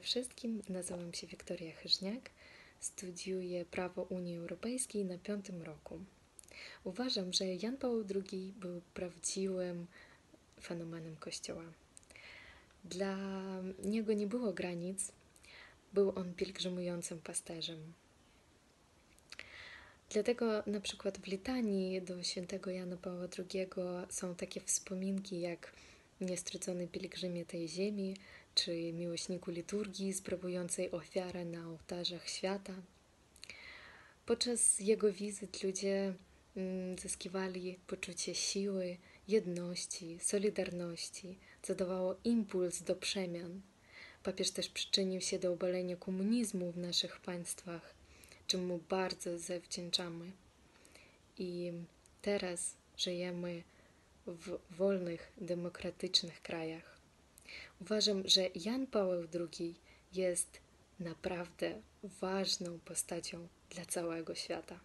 wszystkim, nazywam się Wiktoria Chyżniak, studiuję prawo Unii Europejskiej na piątym roku. Uważam, że Jan Paweł II był prawdziwym fenomenem Kościoła. Dla niego nie było granic, był on pielgrzymującym pasterzem. Dlatego na przykład w litanii do świętego Jana Pawła II są takie wspominki jak niestrudzony pielgrzymie tej ziemi, czy miłośniku liturgii sprawującej ofiarę na ołtarzach świata. Podczas jego wizyt ludzie mm, zyskiwali poczucie siły, jedności, solidarności, co dawało impuls do przemian. Papież też przyczynił się do obalenia komunizmu w naszych państwach, czym mu bardzo zawdzięczamy. I teraz żyjemy w wolnych, demokratycznych krajach. Uważam, że Jan Paweł II jest naprawdę ważną postacią dla całego świata.